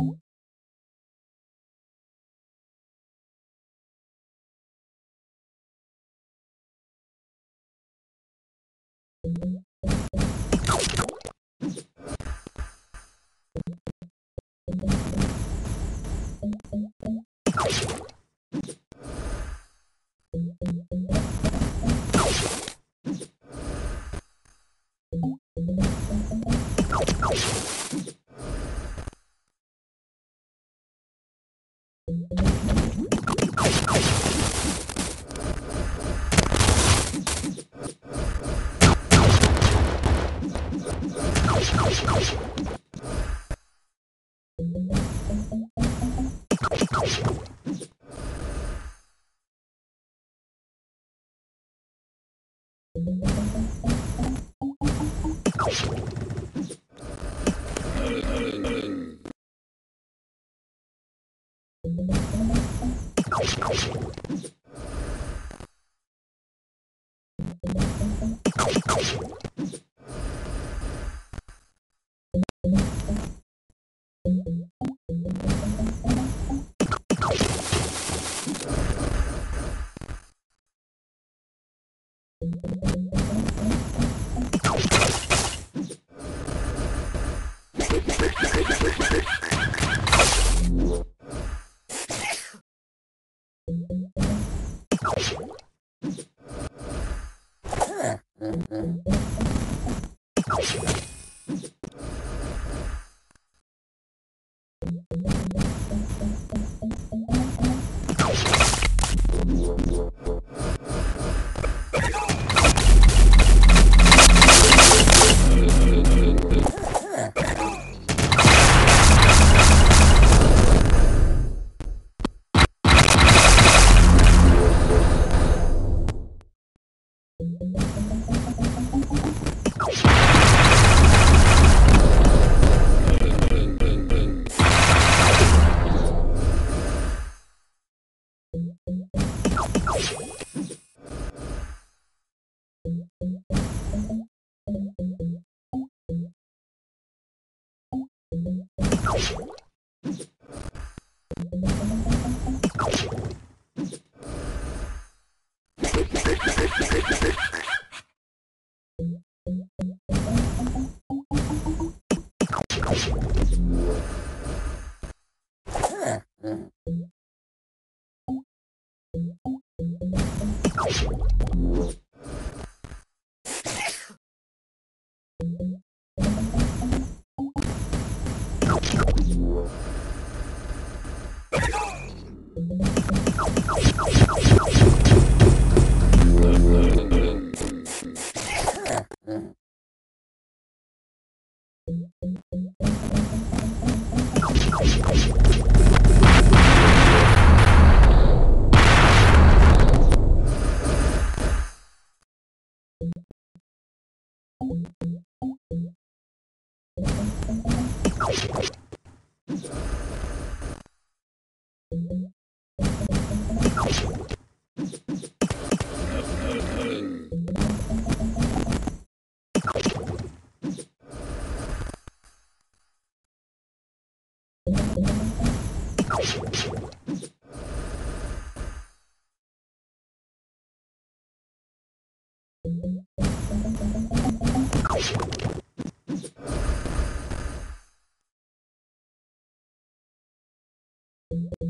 you. you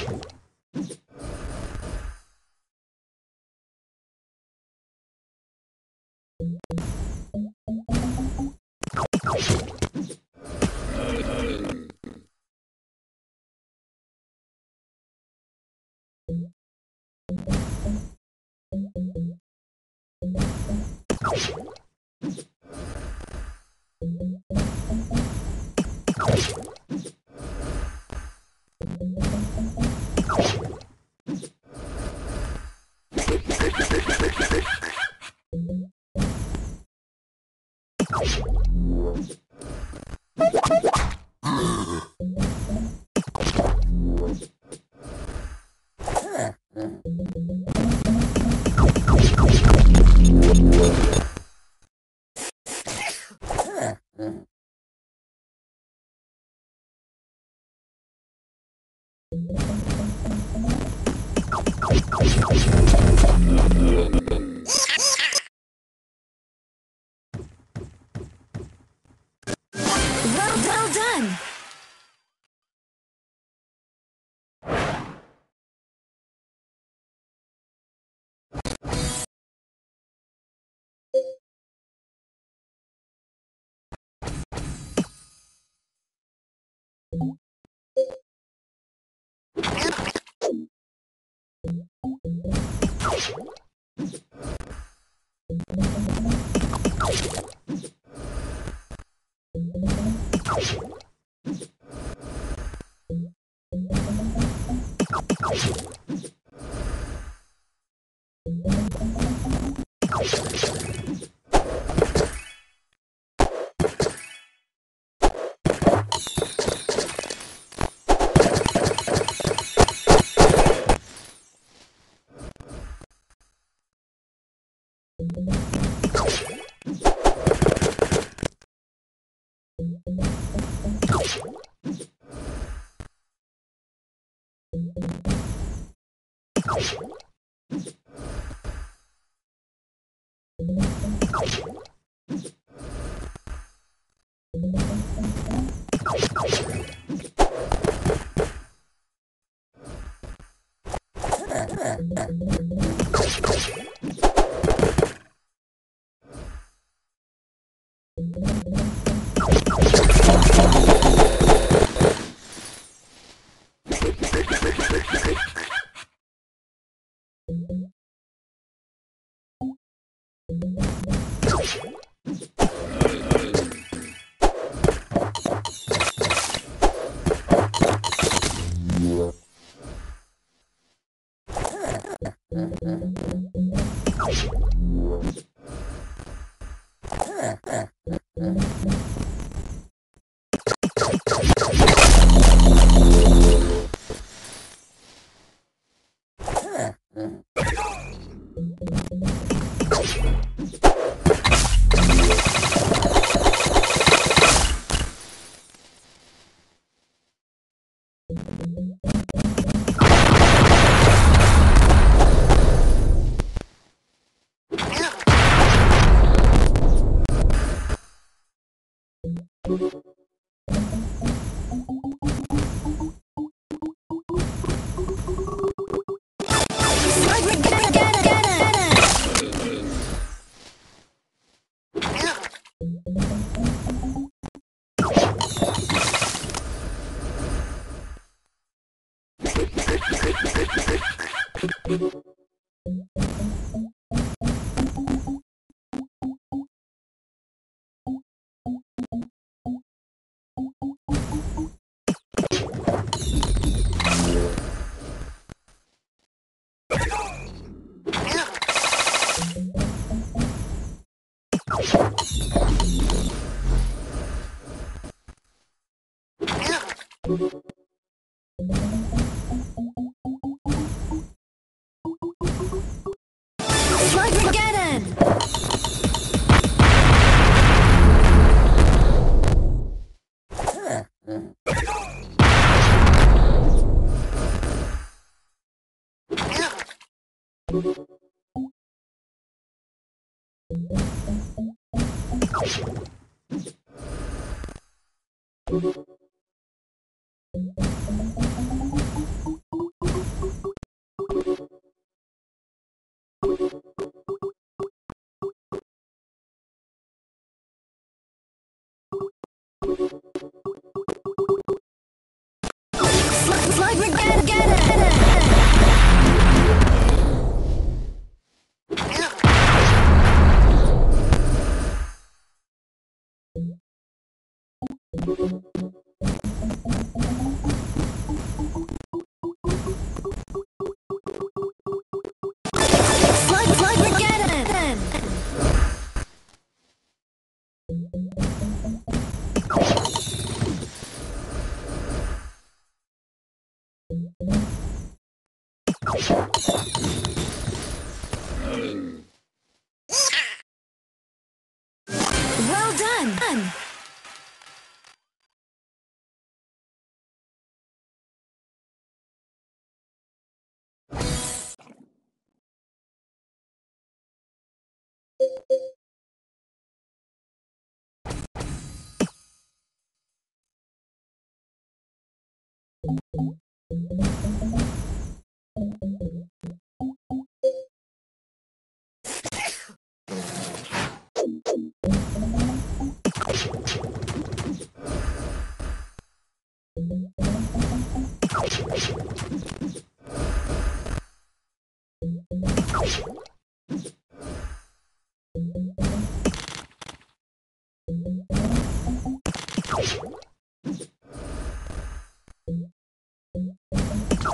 you. you. you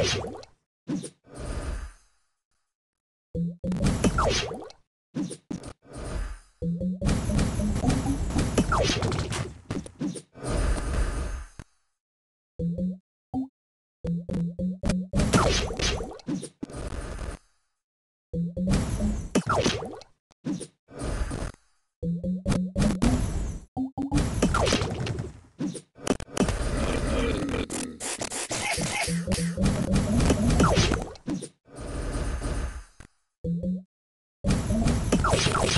you Thank you.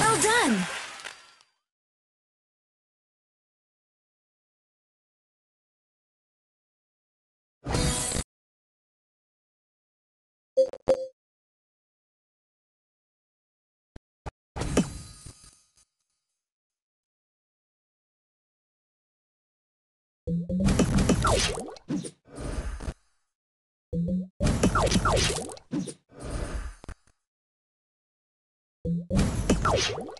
Well done! Thank you. you.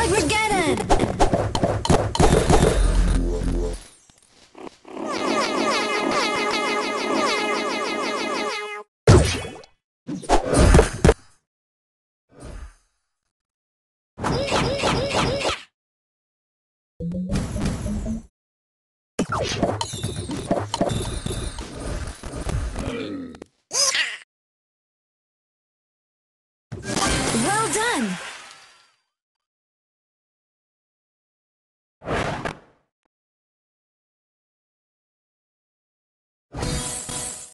Armageddon!